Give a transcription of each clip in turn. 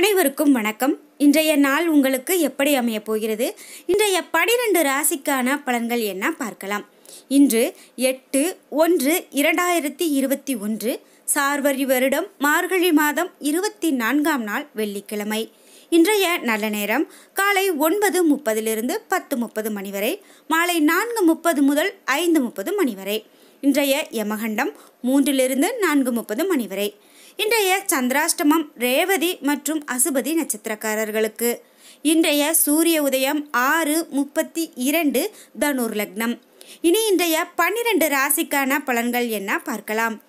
அனைவருக்கும் வணக்கம். இன்றைய நாள் உங்களுக்கு எப்படி அமையப் போகிறது? இன்றைய பனிரெண்டு ராசிக்கான பலன்கள் என்ன பார்க்கலாம். இன்று எட்டு ஒன்று இரண்டாயிரத்தி இருபத்தி ஒன்று சார்வரி வருடம் மார்கழி மாதம் இருபத்தி நான்காம் நாள் வெள்ளிக்கிழமை. இன்றைய நல்ல நேரம் காலை ஒன்பது முப்பதிலிருந்து பத்து முப்பது மணி வரை மாலை நான்கு முப்பது முதல் ஐந்து முப்பது மணி வரை. இன்றைய யமகண்டம் மூன்றிலிருந்து நான்கு முப்பது மணி வரை. இன்றைய சந்திராஷ்டமம் ரேவதி மற்றும் அசுபதி நட்சத்திரக்காரர்களுக்கு. இன்றைய சூரிய உதயம் ஆறு முப்பத்தி இரண்டு தனுர் லக்னம். இனி இன்றைய பன்னிரண்டு ராசிக்கான பலன்கள் என்ன பார்க்கலாம்.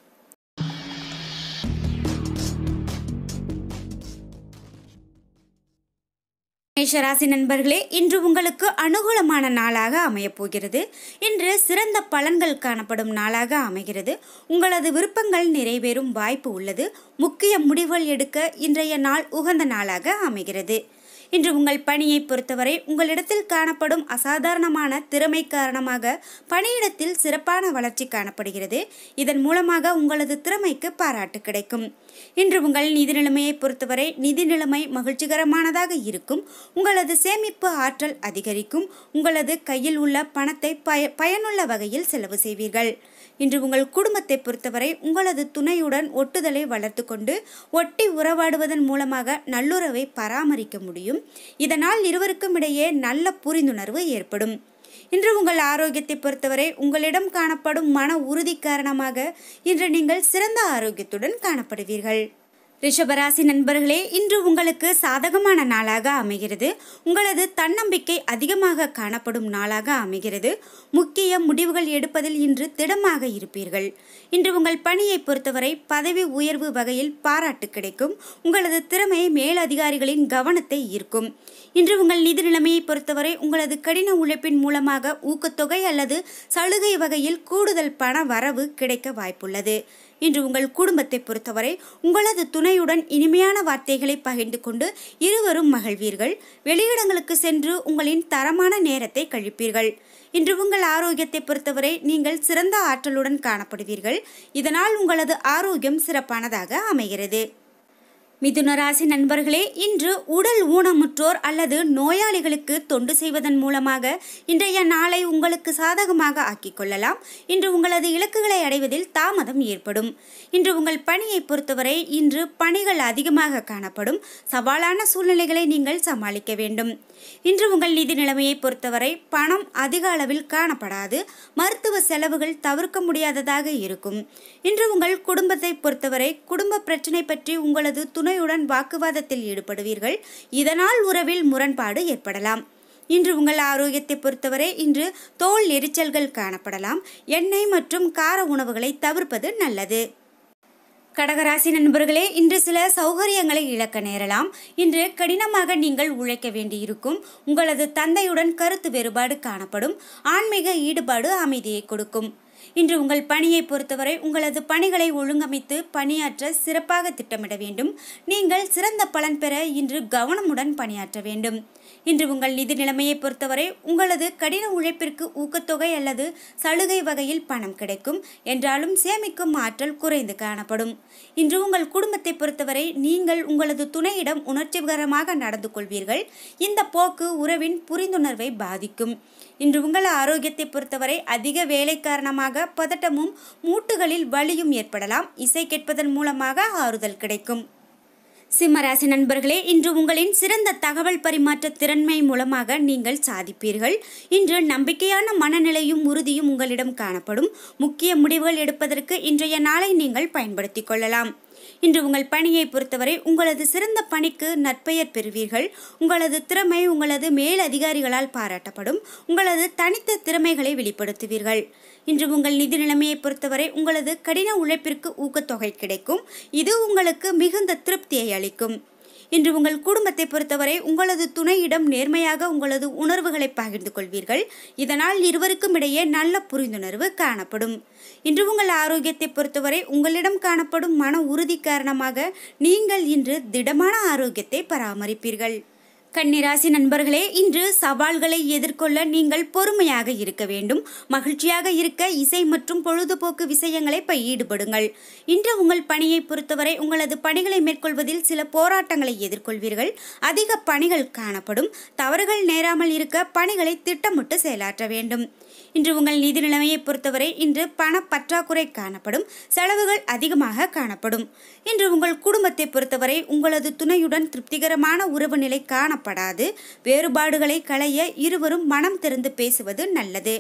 மேஷராசி நண்பர்களே இன்று உங்களுக்கு அனுகூலமான நாளாக அமையப்போகிறது இன்று சிறந்த பலன்கள் காணப்படும் நாளாக அமைகிறது. உங்களது விருப்பங்கள் நிறைவேறும் வாய்ப்பு உள்ளது. முக்கிய முடிவுகள் எடுக்க இன்றைய நாள் உகந்த நாளாக அமைகிறது. இன்று உங்கள் பணியை பொறுத்தவரை உங்களிடத்தில் காணப்படும் அசாதாரணமான திறமை காரணமாக பணியிடத்தில் சிறப்பான வளர்ச்சி காணப்படுகிறது. இதன் மூலமாக உங்களது திறமைக்கு பாராட்டு கிடைக்கும். இன்று உங்கள் நிதி நிலைமையை பொறுத்தவரை நிதி நிலைமை மகிழ்ச்சிகரமானதாக இருக்கும். உங்களது சேமிப்பு ஆற்றல் அதிகரிக்கும். உங்களது கையில் உள்ள பணத்தை பய பயனுள்ள வகையில் செலவு செய்வீர்கள். இன்று உங்கள் குடும்பத்தை பொறுத்தவரை உங்களது துணையுடன் ஒட்டுதலை வளர்த்து கொண்டு ஒட்டி உறவாடுவதன் மூலமாக நல்லுறவை பராமரிக்க முடியும். இதனால் இருவருக்கும் இடையே நல்ல புரிந்துணர்வு ஏற்படும். இன்று உங்கள் ஆரோக்கியத்தை பொறுத்தவரை உங்களிடம் காணப்படும் மன உறுதி காரணமாக இன்று நீங்கள் சிறந்த ஆரோக்கியத்துடன் காணப்படுவீர்கள். ரிஷபராசி நண்பர்களே இன்று உங்களுக்கு சாதகமான நாளாக அமைகிறது. உங்களது தன்னம்பிக்கை அதிகமாக காணப்படும் நாளாக அமைகிறது. முக்கிய முடிவுகள் எடுப்பதில் இன்று திடமாக இருப்பீர்கள். இன்று உங்கள் பணியை பொறுத்தவரை பதவி உயர்வு வகையில் பாராட்டு கிடைக்கும். உங்களது திறமை மேலதிகாரிகளின் கவனத்தை ஈர்க்கும். இன்று உங்கள் நிதி நிலைமையை பொறுத்தவரை உங்களது கடின உழைப்பின் மூலமாக ஊக்கத்தொகை அல்லது சலுகை வகையில் கூடுதல் பண வரவு கிடைக்க வாய்ப்புள்ளது. இன்று உங்கள் குடும்பத்தை பொறுத்தவரை உங்களது துணையுடன் இனிமையான வார்த்தைகளை பகிர்ந்து கொண்டு இருவரும் மகிழ்வீர்கள். வெளியிடங்களுக்கு சென்று உங்களின் தரமான நேரத்தை கழிப்பீர்கள். இன்று உங்கள் ஆரோக்கியத்தை பொறுத்தவரை நீங்கள் சிறந்த ஆற்றலுடன் காணப்படுவீர்கள். இதனால் உங்களது ஆரோக்கியம் சிறப்பானதாக அமைகிறது. மிதுன ராசி நண்பர்களே இன்று உடல் ஊனமுற்றோர் அல்லது நோயாளிகளுக்கு தொண்டு செய்வதன் மூலமாக இன்றைய நாளை உங்களுக்கு சாதகமாக ஆக்கிக் கொள்ளலாம். இன்று உங்களது இலக்குகளை அடைவதில் தாமதம் ஏற்படும். இன்று உங்கள் பணியை பொறுத்தவரை இன்று பணிகள் அதிகமாக காணப்படும். சவாலான சூழ்நிலைகளை நீங்கள் சமாளிக்க வேண்டும். இன்று உங்கள் நிதி நிலைமையை பொறுத்தவரை பணம் அதிக அளவில் காணப்படாது. மருத்துவ செலவுகள் தவிர்க்க முடியாததாக இருக்கும். இன்று உங்கள் குடும்பத்தை பொறுத்தவரை குடும்ப பிரச்சனை பற்றி உங்களது துணை துணையுடன் வாக்குவாதத்தில் ஈடுபடுவீர்கள். இதனால் உறவில் முரண்பாடு ஏற்படலாம். இன்று உங்கள் ஆரோக்கியத்தை பொறுத்தவரை இன்று தோல் எரிச்சல்கள் காணப்படலாம். எண்ணெய் மற்றும் கார உணவுகளை தவிர்ப்பது நல்லது. கடகராசி நண்பர்களே இன்று சில சௌகரியங்களை இழக்க நேரலாம். இன்று கடினமாக நீங்கள் உழைக்க வேண்டியிருக்கும். உங்களது தந்தையுடன் கருத்து வேறுபாடு காணப்படும். ஆன்மீக ஈடுபாடு அமைதியை கொடுக்கும். இன்று உங்கள் பணியை பொறுத்தவரை உங்களது பணிகளை ஒழுங்கமைத்து பணியாற்ற சிறப்பாக திட்டமிட வேண்டும். நீங்கள் சிறந்த பலன் பெற இன்று கவனமுடன் பணியாற்ற வேண்டும். இன்று உங்கள் நிதி நிலைமையை பொறுத்தவரை உங்களது கடின உழைப்பிற்கு ஊக்கத்தொகை அல்லது சலுகை வகையில் பணம் கிடைக்கும். என்றாலும் சேமிக்கும் ஆற்றல் குறைந்து காணப்படும். இன்று உங்கள் குடும்பத்தை பொறுத்தவரை நீங்கள் உங்களது துணையிடம் உணர்ச்சிகரமாக நடந்து கொள்வீர்கள். இந்த போக்கு உறவின் புரிந்துணர்வை பாதிக்கும். இன்று உங்கள் ஆரோக்கியத்தை பொறுத்தவரை அதிக வேலை காரணமாக பதட்டமும் மூட்டுகளில் வலியும் ஏற்படலாம். இசை கேட்பதன் மூலமாக ஆறுதல் கிடைக்கும். சிம்மராசி நண்பர்களே இன்று உங்களின் சிறந்த தகவல் பரிமாற்ற திறன்மை மூலமாக நீங்கள் சாதிப்பீர்கள். இன்று நம்பிக்கையான மனநிலையும் உறுதியும் உங்களிடம் காணப்படும். முக்கிய முடிவுகள் எடுப்பதற்கு இன்றைய நாளை நீங்கள் பயன்படுத்திக் கொள்ளலாம். இன்று உங்கள் பணியை பொறுத்தவரை உங்களது சிறந்த பணிக்கு நற்பெயர் பெறுவீர்கள். உங்களது திறமை உங்களது மேல் அதிகாரிகளால் பாராட்டப்படும். உங்களது தனித்த திறமைகளை வெளிப்படுத்துவீர்கள். இன்று உங்கள் நிதி நிலைமையை பொறுத்தவரை உங்களது கடின உழைப்பிற்கு ஊக்கத்தொகை கிடைக்கும். இது உங்களுக்கு மிகுந்த திருப்தியை அளிக்கும். இன்று உங்கள் குடும்பத்தை பொறுத்தவரை உங்களது துணையிடம் நேர்மையாக உங்களது உணர்வுகளை பகிர்ந்து கொள்வீர்கள். இதனால் இருவருக்கும் இடையே நல்ல புரிந்துணர்வு காணப்படும். இன்று உங்கள் ஆரோக்கியத்தை பொறுத்தவரை உங்களிடம் காணப்படும் மன உறுதி காரணமாக நீங்கள் இன்று திடமான ஆரோக்கியத்தை பராமரிப்பீர்கள். கன்னிராசி நண்பர்களே இன்று சவால்களை எதிர்கொள்ள நீங்கள் பொறுமையாக இருக்க வேண்டும். மகிழ்ச்சியாக இருக்க இசை மற்றும் பொழுதுபோக்கு விஷயங்களை ப- ஈடுபடுங்கள் இன்று உங்கள் பணியை பொறுத்தவரை உங்களது பணிகளை மேற்கொள்வதில் சில போராட்டங்களை எதிர்கொள்வீர்கள். அதிக பணிகள் காணப்படும். தவறுகள் நேராமல் இருக்க பணிகளை திட்டமிட்டு செயலாற்ற வேண்டும். இன்று உங்கள் நிதி நிலைமையை பொறுத்தவரை இன்று பண பற்றாக்குறை காணப்படும் செலவுகள் அதிகமாக காணப்படும். இன்று உங்கள் குடும்பத்தை பொறுத்தவரை உங்களது துணையுடன் திருப்திகரமான உறவு நிலை காணப்படாது. வேறுபாடுகளை களைய இருவரும் மனம் திறந்து பேசுவது நல்லது.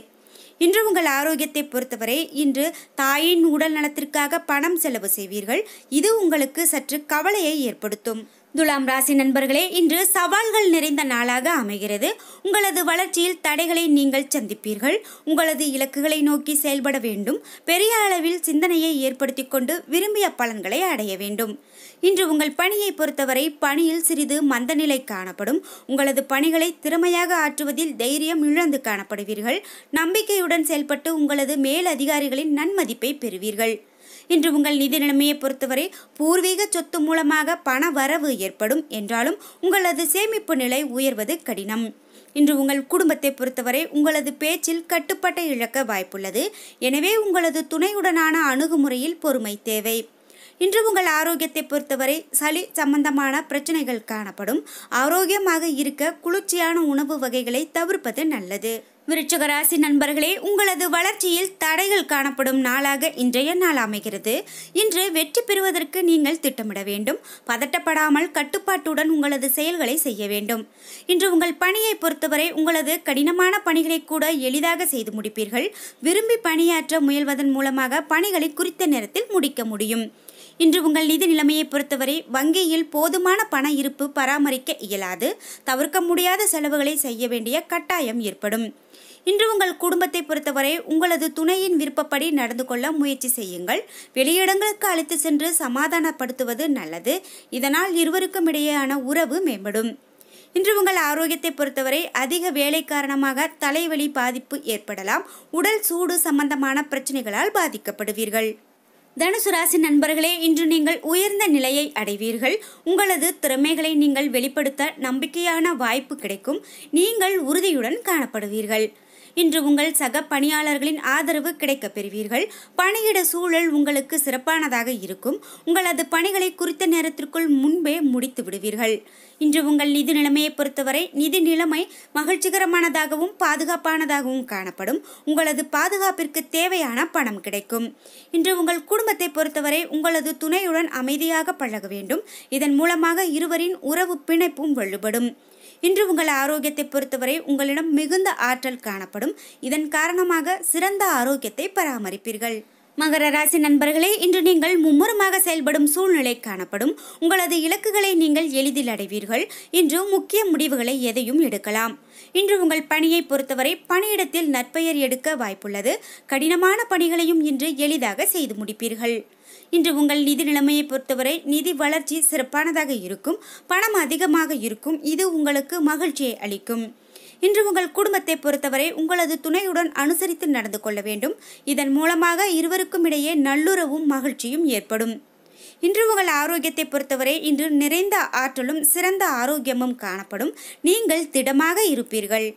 இன்று உங்கள் ஆரோக்கியத்தை பொறுத்தவரை இன்று தாயின் உடல் நலத்திற்காக பணம் செலவு செய்வீர்கள். இது உங்களுக்கு சற்று கவலையை ஏற்படுத்தும். துலாம் ராசி நண்பர்களே இன்று சவால்கள் நிறைந்த நாளாக அமைகிறது. உங்களது வளர்ச்சியில் தடைகளை நீங்கள் சந்திப்பீர்கள். உங்களது இலக்குகளை நோக்கி செயல்பட வேண்டும். பெரிய அளவில் சிந்தனையை ஏற்படுத்தி கொண்டு விரும்பிய பலன்களை அடைய வேண்டும். இன்று உங்கள் பணியை பொறுத்தவரை பணியில் சிறிது மந்தநிலை காணப்படும். உங்களது பணிகளை திறமையாக ஆற்றுவதில் தைரியம் இழந்து காணப்படுவீர்கள். நம்பிக்கையுடன் செயல்பட்டு உங்களது மேலதிகாரிகளின் நன்மதிப்பை பெறுவீர்கள். இன்று உங்கள் நிதி நிலைமையை பொறுத்தவரை பூர்வீக சொத்து மூலமாக பண வரவு ஏற்படும் என்றாலும் உங்களது சேமிப்பு நிலை உயர்வது கடினம். இன்று உங்கள் குடும்பத்தை பொறுத்தவரை உங்களது பேச்சில் கட்டுப்பாட்டை இழக்க வாய்ப்புள்ளது. எனவே உங்களது துணையுடனான அணுகுமுறையில் பொறுமை தேவை. இன்று உங்கள் ஆரோக்கியத்தை பொறுத்தவரை சளி சம்பந்தமான பிரச்சனைகள் காணப்படும். ஆரோக்கியமாக இருக்க குளிர்ச்சியான உணவு வகைகளை தவிர்ப்பது நல்லது. விருச்சகராசி நண்பர்களே உங்களது வளர்ச்சியில் தடைகள் காணப்படும் நாளாக இன்றைய நாள் அமைகிறது. இன்று வெற்றி பெறுவதற்கு நீங்கள் திட்டமிட வேண்டும். பதட்டப்படாமல் கட்டுப்பாட்டுடன் உங்களது செயல்களை செய்ய வேண்டும். இன்று உங்கள் பணியை பொறுத்தவரை உங்களது கடினமான பணிகளை கூட எளிதாக செய்து முடிப்பீர்கள். விரும்பி பணியாற்ற முயல்வதன் மூலமாக பணிகளை குறித்த நேரத்தில் முடிக்க முடியும். இன்று உங்கள் நிதி நிலைமையை பொறுத்தவரை வங்கியில் போதுமான பண இருப்பு பராமரிக்க இயலாது. தவிர்க்க முடியாத செலவுகளை செய்ய வேண்டிய கட்டாயம் ஏற்படும். இன்று உங்கள் குடும்பத்தை பொறுத்தவரை உங்களது துணையின் விருப்பப்படி நடந்து கொள்ள முயற்சி செய்யுங்கள். வெளியிடங்களுக்கு அழைத்து சென்று சமாதானப்படுத்துவது நல்லது. இதனால் இருவருக்கும் இடையேயான உறவு மேம்படும். இன்று உங்கள் ஆரோக்கியத்தை பொறுத்தவரை அதிக வேலை காரணமாக தலைவலி பாதிப்பு ஏற்படலாம். உடல் சூடு சம்பந்தமான பிரச்சனைகளால் பாதிக்கப்படுவீர்கள். தனுசு ராசி நண்பர்களே இன்று நீங்கள் உயர்ந்த நிலையை அடைவீர்கள். உங்களது திறமைகளை நீங்கள் வெளிப்படுத்த நம்பிக்கையான வாய்ப்பு கிடைக்கும். நீங்கள் உறுதியுடன் காணப்படுவீர்கள். இன்று உங்கள் சக பணியாளர்களின் ஆதரவு கிடைக்கப் பெறுவீர்கள். பணியிட சூழல் உங்களுக்கு சிறப்பானதாக இருக்கும். உங்களது பணிகளை குறித்த நேரத்திற்குள் முன்பே முடித்து விடுவீர்கள். இன்று உங்கள் நிதி நிலைமையை பொறுத்தவரை நிதி நிலைமை மகிழ்ச்சிகரமானதாகவும் பாதுகாப்பானதாகவும் காணப்படும். உங்களது பாதுகாப்பிற்கு தேவையான பணம் கிடைக்கும். இன்று உங்கள் குடும்பத்தை பொறுத்தவரை உங்களது துணையுடன் அமைதியாக பழக வேண்டும். இதன் மூலமாக இருவரின் உறவு பிணைப்பும் வலுப்படும். இன்று உங்கள் ஆரோக்கியத்தை பொறுத்தவரை உங்களிடம் மிகுந்த ஆற்றல் காணப்படும். இதன் காரணமாக சிறந்த ஆரோக்கியத்தை பராமரிப்பீர்கள். மகர ராசி நண்பர்களே இன்று நீங்கள் மும்முரமாக செயல்படும் சூழ்நிலை காணப்படும். உங்களது இலக்குகளை நீங்கள் எளிதில் அடைவீர்கள். இன்று முக்கிய முடிவுகளை எதையும் எடுக்கலாம். இன்று உங்கள் பணியை பொறுத்தவரை பணியிடத்தில் நற்பெயர் எடுக்க வாய்ப்புள்ளது. கடினமான பணிகளையும் இன்று எளிதாக செய்து முடிப்பீர்கள். இன்று உங்கள் நிதி நிலைமையை பொறுத்தவரை நிதி வளர்ச்சி சிறப்பானதாக இருக்கும் பணம் அதிகமாக இருக்கும் இது உங்களுக்கு மகிழ்ச்சியை அளிக்கும். இன்று உங்கள் குடும்பத்தை பொறுத்தவரை உங்களது துணையுடன் அனுசரித்து நடந்து கொள்ள வேண்டும். இதன் மூலமாக இருவருக்கும் இடையே நல்லுறவும் மகிழ்ச்சியும் ஏற்படும். இன்று உங்கள் ஆரோக்கியத்தை பொறுத்தவரை இன்று நிறைந்த ஆற்றலும் சிறந்த ஆரோக்கியமும் காணப்படும். நீங்கள் திடமாக இருப்பீர்கள்.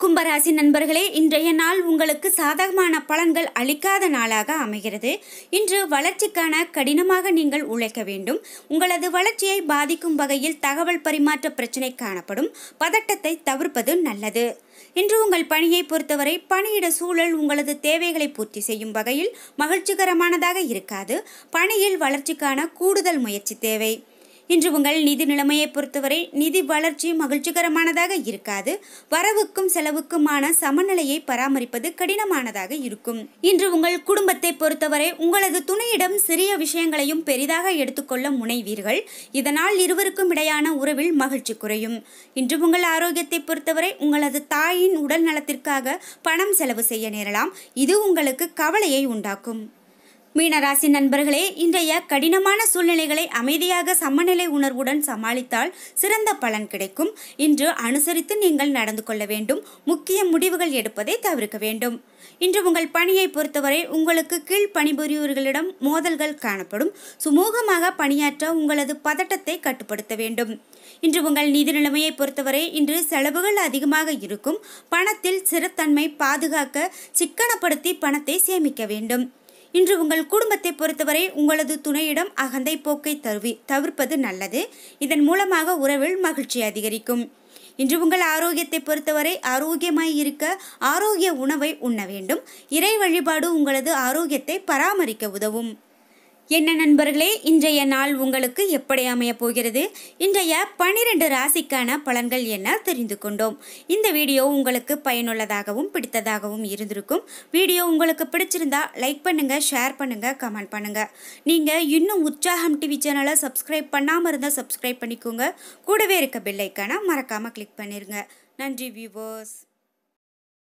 கும்பராசி நண்பர்களே இன்றைய நாள் உங்களுக்கு சாதகமான பலன்கள் அளிக்காத நாளாக அமைகிறது. இன்று வளர்ச்சிக்கான கடினமாக நீங்கள் உழைக்க வேண்டும். உங்களது வளர்ச்சியை பாதிக்கும் வகையில் தகவல் பரிமாற்ற பிரச்சினை காணப்படும். பதட்டத்தை தவிர்ப்பது நல்லது. இன்று உங்கள் பணியை பொறுத்தவரை பணியிட சூழல் உங்களது தேவைகளை பூர்த்தி செய்யும் வகையில் மகிழ்ச்சிகரமானதாக இருக்காது. பணியில் வளர்ச்சிக்கான கூடுதல் முயற்சி தேவை. இன்று உங்கள் நிதி நிலைமையை பொறுத்தவரை நிதி வளர்ச்சி மகிழ்ச்சிகரமானதாக இருக்காது. வரவுக்கும் செலவுக்குமான சமநிலையை பராமரிப்பது கடினமானதாக இருக்கும். இன்று உங்கள் குடும்பத்தை பொறுத்தவரை உங்களது துணையிடம் சிறிய விஷயங்களையும் பெரிதாக எடுத்துக்கொள்ள முனைவீர்கள். இதனால் இருவருக்கும் இடையான உறவில் மகிழ்ச்சி குறையும். இன்று உங்கள் ஆரோக்கியத்தை பொறுத்தவரை உங்களது தாயின் உடல் நலத்திற்காக பணம் செலவு செய்ய நேரலாம். இது உங்களுக்கு கவலையை உண்டாக்கும். மீனராசி நண்பர்களே இன்றைய கடினமான சூழ்நிலைகளை அமைதியாக சமநிலை உணர்வுடன் சமாளித்தால் சிறந்த பலன் கிடைக்கும். இன்று அனுசரித்து நீங்கள் நடந்து கொள்ள வேண்டும். முக்கிய முடிவுகள் எடுப்பதை தவிர்க்க வேண்டும். இன்று உங்கள் பணியை பொறுத்தவரை உங்களுக்கு கீழ் பணிபுரியவர்களிடம் மோதல்கள் காணப்படும். சுமூகமாக பணியாற்ற உங்களது பதட்டத்தை கட்டுப்படுத்த வேண்டும். இன்று உங்கள் நிதி நிலைமையை பொறுத்தவரை இன்று செலவுகள் அதிகமாக இருக்கும். பணத்தில் சிறத்தன்மை பாதுகாக்க சிக்கனப்படுத்தி பணத்தை சேமிக்க வேண்டும். இன்று உங்கள் குடும்பத்தை பொறுத்தவரை உங்களது துணையிடம் அகந்தை போக்கை தருவி தவிர்ப்பது நல்லது. இதன் மூலமாக உறவில் மகிழ்ச்சி அதிகரிக்கும். இன்று உங்கள் ஆரோக்கியத்தை பொறுத்தவரை ஆரோக்கியமாய் இருக்க ஆரோக்கிய உணவை உண்ண வேண்டும். இறை வழிபாடு உங்களது ஆரோக்கியத்தை பராமரிக்க உதவும். என்ன நண்பர்களே இன்றைய நாள் உங்களுக்கு எப்படி அமைய போகிறது? இன்றைய பனிரெண்டு ராசிக்கான பலன்கள் என்ன தெரிந்து கொண்டோம். இந்த வீடியோ உங்களுக்கு பயனுள்ளதாகவும் பிடித்ததாகவும் இருந்திருக்கும். வீடியோ உங்களுக்கு பிடிச்சிருந்தா லைக் பண்ணுங்க ஷேர் பண்ணுங்க கமெண்ட் பண்ணுங்க. நீங்க இன்னும் உற்சாகம் டிவி சேனலை சப்ஸ்கிரைப் பண்ணாமல் இருந்தால் சப்ஸ்கிரைப் பண்ணிக்கோங்க. கூடவே இருக்க பெல்லைக்கான மறக்காம கிளிக் பண்ணிருங்க. நன்றி வியூவர்ஸ்